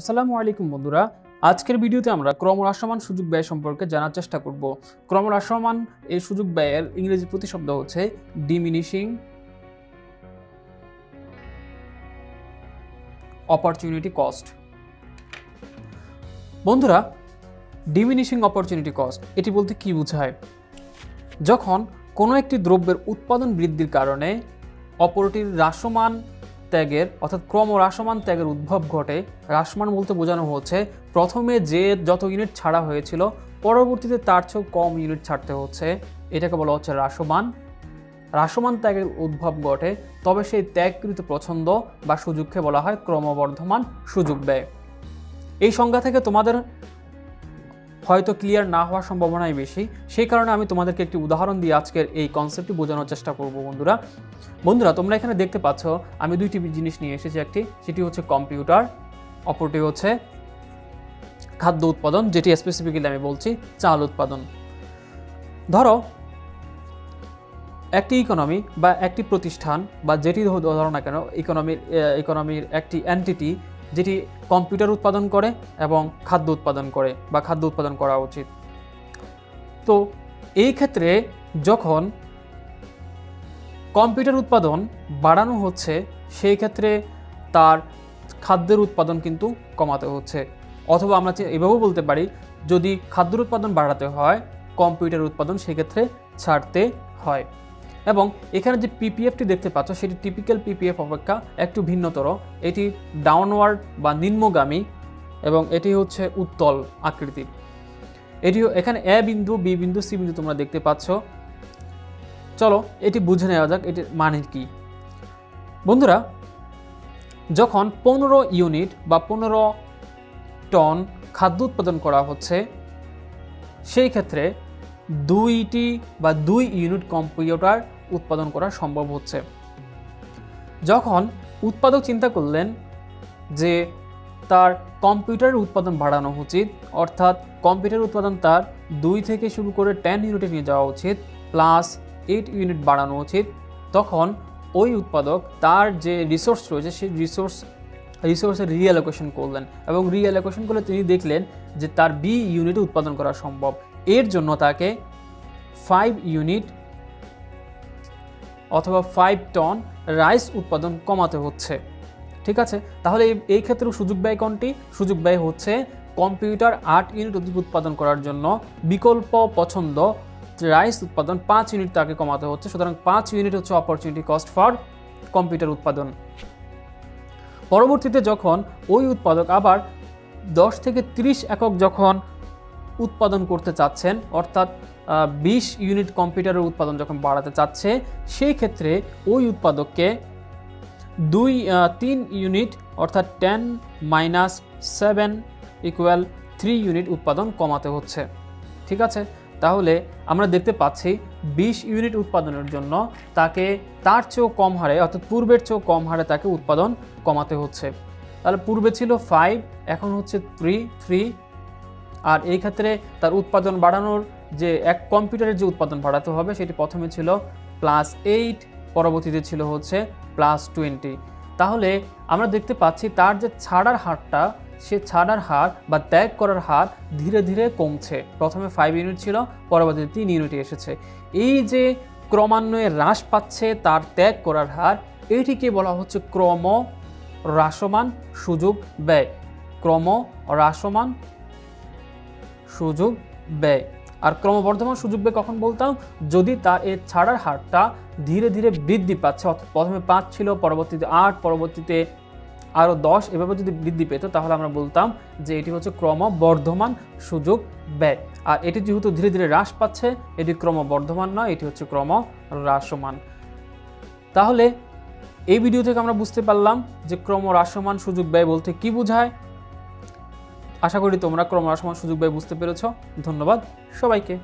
আসসালামু আলাইকুম বন্ধুরা। আজকের ভিডিওতে আমরা ক্রমহ্রাসমান সুযোগ ব্যয় সম্পর্কে জানার চেষ্টা করব। ক্রমহ্রাসমান এই সুযোগ ব্যয়ের ইংরেজি প্রতিশব্দ হচ্ছে ডিমিনিশিং অপরচুনিটি কস্ট বন্ধুরা ডিমিনিশিং অপরচুনিটি কস্ট এটি বলতে কি বোঝায়? যখন কোনো একটি দ্রব্যের উৎপাদন বৃদ্ধির কারণে অপরটির হ্রাসমান ত্যাগের, অর্থাৎ ক্রম হ্রাসমান ত্যাগের উদ্ভব ঘটে হ্রাসমান বলতে বোঝানো হচ্ছে, প্রথমে যে যত ইউনিট ছাড়া হয়েছিল, পরবর্তীতে তার চেয়েও কম ইউনিট ছাড়তে হচ্ছে। এটাকে বলা হচ্ছে হ্রাসমান। হ্রাসমান ত্যাগের উদ্ভব ঘটে, তবে সেই ত্যাগকৃত পছন্দ বা সুযোগকে বলা হয় ক্রমবর্ধমান সুযোগ ব্যয়। এই সংজ্ঞা থেকে তোমাদের হয়তো ক্লিয়ার না হওয়ার সম্ভাবনাই বেশি। সেই কারণে আমি তোমাদেরকে একটি উদাহরণ দিয়ে আজকের এই কনসেপ্টটি বোঝানোর চেষ্টা করব, বন্ধুরা। বন্ধুরা, তোমরা এখানে দেখতে পাচ্ছ, আমি দুইটি জিনিস নিয়ে এসেছি একটি, সেটি হচ্ছে কম্পিউটার অপরটি হচ্ছে খাদ্য উৎপাদন, যেটি স্পেসিফিক্যালি আমি বলছি চাল উৎপাদন। ধরো, একটি ইকোনমি বা একটি প্রতিষ্ঠান বা যেটি ধরো না কেন ইকোনমির ইকোনমির একটি অ্যান্টিটি যেটি কম্পিউটার উৎপাদন করে এবং খাদ্য উৎপাদন করে বা খাদ্য উৎপাদন করা উচিত। তো এই ক্ষেত্রে যখন কম্পিউটার উৎপাদন বাড়ানো হচ্ছে, সেই ক্ষেত্রে তার খাদ্যের উৎপাদন কিন্তু কমাতে হচ্ছে। অথবা আমরা এভাবেও বলতে পারি, যদি খাদ্যের উৎপাদন বাড়াতে হয়, কম্পিউটার উৎপাদন সেক্ষেত্রে ছাড়তে হয়। এবং এখানে যে পিপিএফটি দেখতে পাচ্ছ, সেটি টিপিক্যাল পিপিএফ অপেক্ষা একটু ভিন্নতর। এটি ডাউনওয়ার্ড বা নিম্নগামী এবং এটি হচ্ছে উত্তল আকৃতির। এটিও এখানে এ বিন্দু বি বিন্দু সি বিন্দু তোমরা দেখতে পাচ্ছ। চলো এটি বুঝে নেওয়া যাক, এটির মানে কি। বন্ধুরা, যখন পনেরো ইউনিট বা পনেরো টন খাদ্য উৎপাদন করা হচ্ছে, সেই ক্ষেত্রে দুইটি বা দুই ইউনিট কম্পিউটার উৎপাদন করা সম্ভব হচ্ছে। যখন উৎপাদক চিন্তা করলেন যে তার কম্পিউটারের উৎপাদন বাড়ানো উচিত, অর্থাৎ কম্পিউটার উৎপাদন তার দুই থেকে শুরু করে টেন ইউনিটে নিয়ে যাওয়া উচিত প্লাস এইট ইউনিট বাড়ানো উচিত, তখন ওই উৎপাদক তার যে রিসোর্স রয়েছে সেই রিসোর্স রিসোর্সের রিঅ্যালোকেশন করলেন এবং রিঅ্যালোকেশন করলে তিনি দেখলেন যে তার বি ইউনিটে উৎপাদন করা সম্ভব। এর জন্য তাকে ফাইভ ইউনিট অথবা ফাইভ টন রাইস উৎপাদন কমাতে হচ্ছে। ঠিক আছে? তাহলে এই ক্ষেত্রে সুযোগ ব্যয় কোনটি? সুযোগ ব্যয় হচ্ছে কম্পিউটার আট ইউনিট অধিক উৎপাদন করার জন্য বিকল্প পছন্দ রাইস উৎপাদন পাঁচ ইউনিট তাকে কমাতে হচ্ছে। সুতরাং পাঁচ ইউনিট হচ্ছে অপরচুনিটি কস্ট ফর কম্পিউটার উৎপাদন। পরবর্তীতে যখন ওই উৎপাদক আবার দশ থেকে ৩০ একক যখন উৎপাদন করতে চাচ্ছেন, অর্থাৎ বিশ ইউনিট কম্পিউটারের উৎপাদন যখন বাড়াতে চাচ্ছে, সেই ক্ষেত্রে ওই উৎপাদককে দুই তিন ইউনিট, অর্থাৎ ten minus seven equal three unit উৎপাদন কমাতে হচ্ছে। ঠিক আছে? তাহলে আমরা দেখতে পাচ্ছি বিশ ইউনিট উৎপাদনের জন্য তাকে তার চেয়েও কম হারে, অর্থাৎ পূর্বের চেয়েও কম হারে তাকে উৎপাদন কমাতে হচ্ছে। তাহলে পূর্বে ছিল ফাইভ এখন হচ্ছে থ্রি থ্রি আর এই ক্ষেত্রে তার উৎপাদন বাড়ানোর যে এক কম্পিউটারের যে উৎপাদন বাড়াতে হবে, সেটি প্রথমে ছিল প্লাস এইট পরবর্তীতে ছিল হচ্ছে প্লাস টোয়েন্টি তাহলে আমরা দেখতে পাচ্ছি তার যে ছাড়ার হারটা, সে ছাড়ার হার বা ত্যাগ করার হার ধীরে ধীরে কমছে। প্রথমে ফাইভ ইউনিট ছিল, পরবর্তীতে তিন ইউনিটে এসেছে। এই যে ক্রমান্বয়ে হ্রাস পাচ্ছে তার ত্যাগ করার হার এইটিকে বলা হচ্ছে ক্রম হ্রাসমান সুযোগ ব্যয়। ক্রম হ্রাসমান সুযোগ ব্যয়। আর ক্রমবর্ধমান সুযোগ ব্যয় কখন বলতাম? যদি তার এ ছাড়ার হারটা ধীরে ধীরে বৃদ্ধি পাচ্ছে, অর্থাৎ প্রথমে পাঁচ ছিল, পরবর্তীতে আট, পরবর্তীতে আরও দশ, এভাবে যদি বৃদ্ধি পেত, তাহলে আমরা বলতাম যে এটি হচ্ছে ক্রমবর্ধমান সুযোগ ব্যয়। আর এটি যেহেতু ধীরে ধীরে হ্রাস পাচ্ছে, এটি ক্রমবর্ধমান নয়, এটি হচ্ছে ক্রম হ্রাসমান তাহলে এই ভিডিও থেকে আমরা বুঝতে পারলাম যে ক্রম হ্রাসমান সুযোগ ব্যয় বলতে কি বোঝায়? আশা করি তোমরা ক্রমহ্রাসমান সুযোগ ব্যয় বুঝতে পেরেছ। ধন্যবাদ সবাইকে।